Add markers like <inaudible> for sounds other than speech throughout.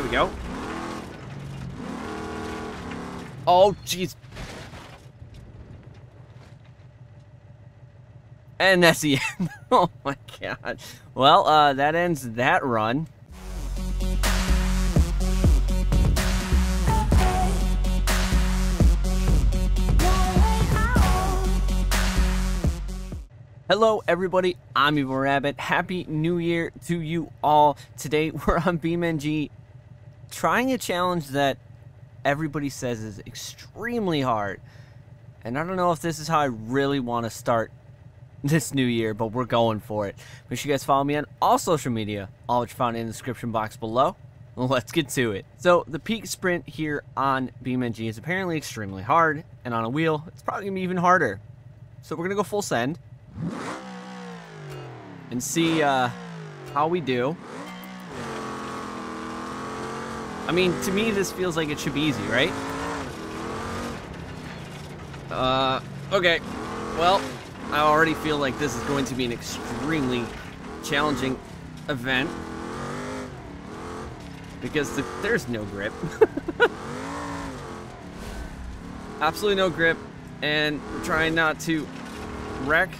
There we go. Oh, jeez. And that's the <laughs> end. oh my god. Well, uh, that ends that run. Hello, everybody. I'm Evil Rabbit. Happy New Year to you all. Today, <laughs> we're on BeamNG trying a challenge that everybody says is extremely hard. And I don't know if this is how I really want to start this new year, but we're going for it. Make sure you guys follow me on all social media, all which found in the description box below. Let's get to it. So, the peak sprint here on BeamNG is apparently extremely hard, and on a wheel, it's probably going to be even harder. So, we're going to go full send and see uh, how we do. I mean, to me, this feels like it should be easy, right? Uh, okay. Well, I already feel like this is going to be an extremely challenging event. Because the, there's no grip. <laughs> Absolutely no grip. And we're trying not to wreck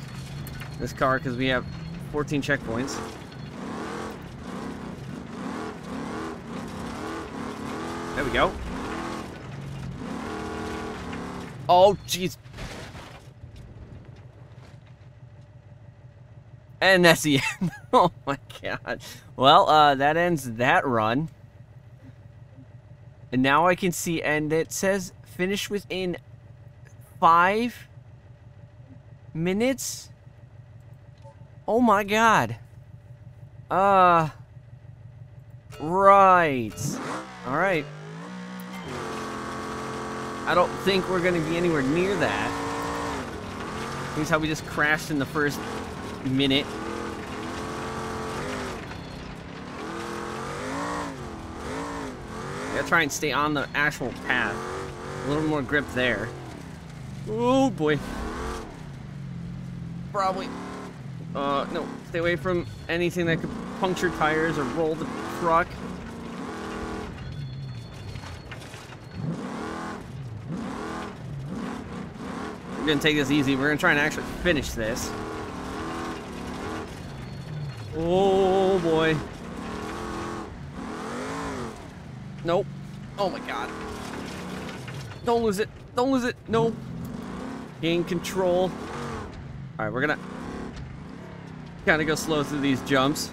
this car because we have 14 checkpoints. We go. Oh, jeez. And that's the <laughs> end. oh my god. Well, uh, that ends that run. And now I can see, and it says finish within five minutes? Oh my god. Uh. Right. Alright. I don't think we're going to be anywhere near that. Here's how we just crashed in the first minute. I gotta try and stay on the actual path. A little more grip there. Oh boy. Probably. Uh, no. Stay away from anything that could puncture tires or roll the truck. We're gonna take this easy. We're gonna try and actually finish this. Oh boy. Nope. Oh my god. Don't lose it. Don't lose it. No. Gain control. Alright, we're gonna kind of go slow through these jumps.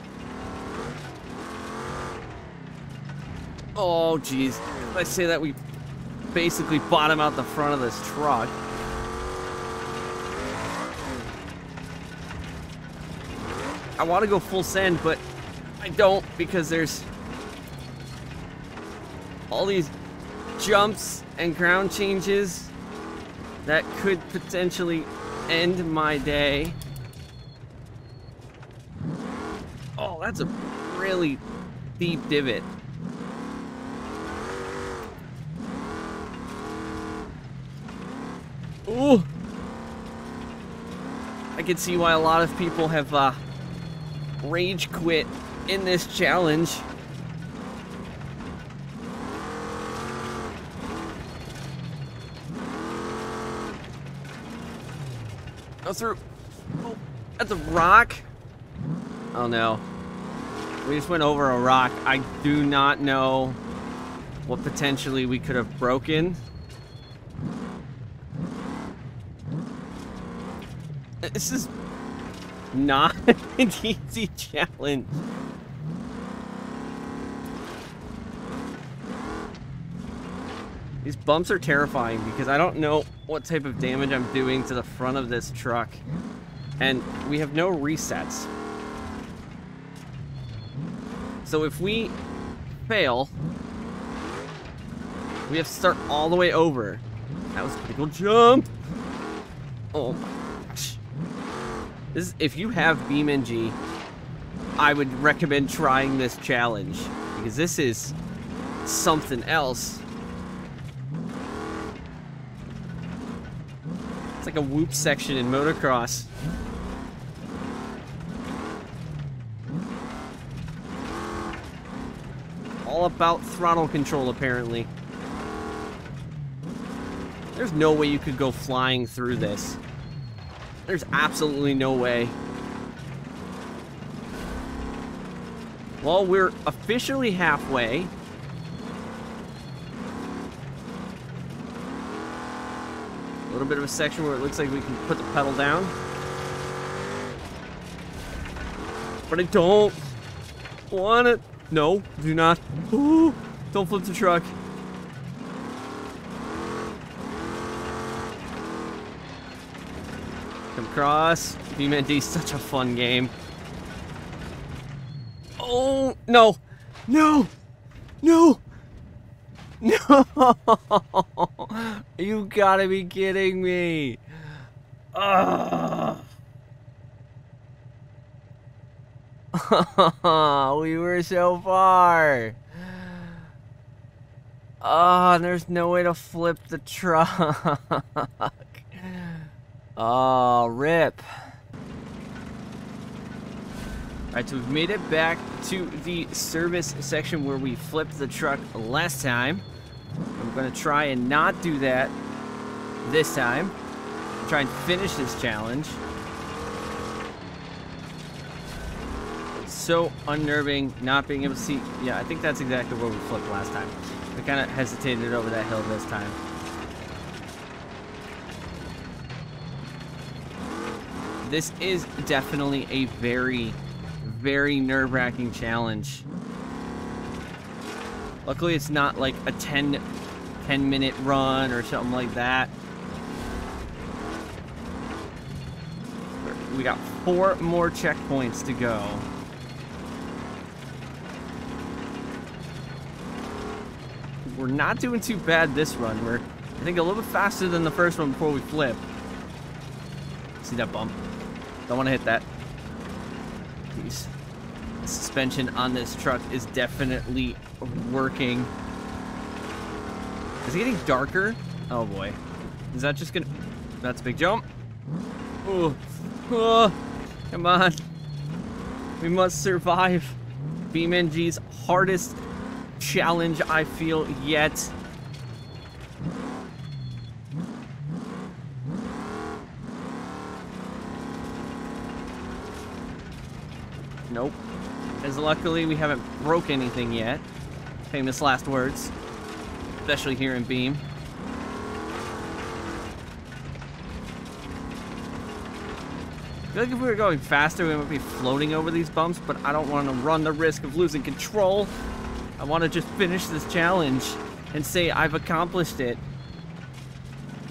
Oh, jeez. I say that we basically bottom out the front of this truck. I want to go full send, but I don't because there's all these jumps and ground changes that could potentially end my day. Oh, that's a really deep divot. Ooh! I can see why a lot of people have uh, rage quit in this challenge. Go through. Oh, that's a rock. Oh no. We just went over a rock. I do not know what potentially we could have broken. This is not <laughs> an easy challenge. These bumps are terrifying because I don't know what type of damage I'm doing to the front of this truck. And we have no resets. So if we fail, we have to start all the way over. That was a pretty cool jump. Oh my this is, if you have BeamNG, I would recommend trying this challenge because this is something else. It's like a whoop section in motocross. all about throttle control, apparently. There's no way you could go flying through this. There's absolutely no way. Well, we're officially halfway. A little bit of a section where it looks like we can put the pedal down. But I don't want it. No, do not. Ooh, don't flip the truck. Come across. BeamNG is such a fun game. Oh, no. No. No. No. <laughs> you gotta be kidding me. Ah. Ugh. <laughs> we were so far. Oh, there's no way to flip the truck. <laughs> oh, rip. Alright, so we've made it back to the service section where we flipped the truck last time. I'm going to try and not do that this time. Try and finish this challenge. so unnerving not being able to see. Yeah, I think that's exactly where we flipped last time. We kind of hesitated over that hill this time. This is definitely a very, very nerve-wracking challenge. Luckily, it's not like a 10, 10 minute run or something like that. We got four more checkpoints to go. we're not doing too bad this run. We're, I think, a little bit faster than the first one before we flip. See that bump? Don't want to hit that. Please. The suspension on this truck is definitely working. Is it getting darker? Oh boy. Is that just gonna... That's a big jump. Oh. Oh. Come on. We must survive. BeamNG's hardest challenge, I feel, yet. Nope. As luckily we haven't broke anything yet. Famous last words. Especially here in Beam. I feel like if we were going faster, we would be floating over these bumps, but I don't want to run the risk of losing control. I want to just finish this challenge and say I've accomplished it.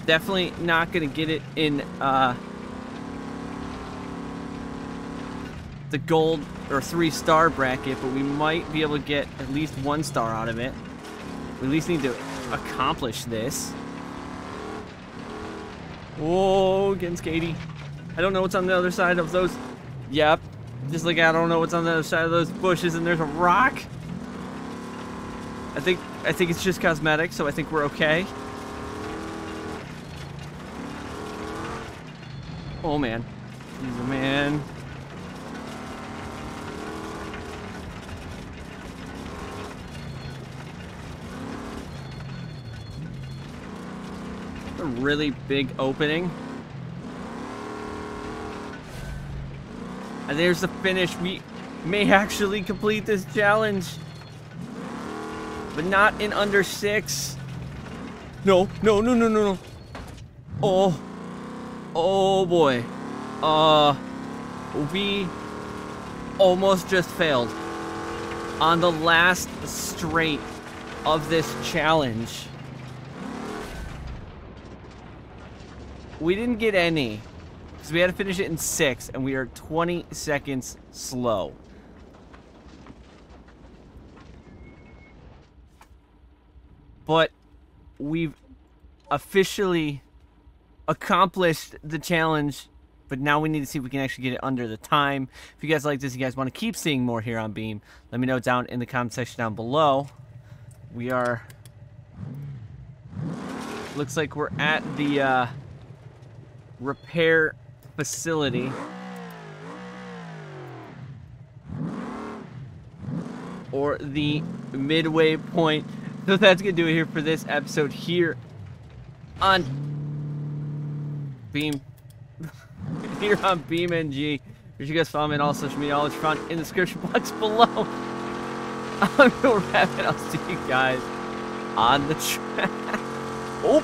Definitely not going to get it in uh, the gold or three star bracket, but we might be able to get at least one star out of it. We at least need to accomplish this. Whoa, getting skatey. I don't know what's on the other side of those. Yep. Just like I don't know what's on the other side of those bushes and there's a rock. I think I think it's just cosmetic, so I think we're okay. Oh man. He's a man. Really big opening. And there's the finish. We may actually complete this challenge but not in under six. No, no, no, no, no, no. Oh. Oh, boy. Uh, we almost just failed on the last straight of this challenge. We didn't get any because we had to finish it in six and we are 20 seconds slow. But we've officially accomplished the challenge, but now we need to see if we can actually get it under the time. If you guys like this, you guys want to keep seeing more here on Beam, let me know down in the comment section down below. We are... Looks like we're at the uh, repair facility. or the midway point. So that's going to do it here for this episode here on Beam. <laughs> here on BeamNG. You guys follow me on all social media, all is found in the description <laughs> box below. I'm Evil Rabbit. I'll see you guys on the <laughs> track. Oh!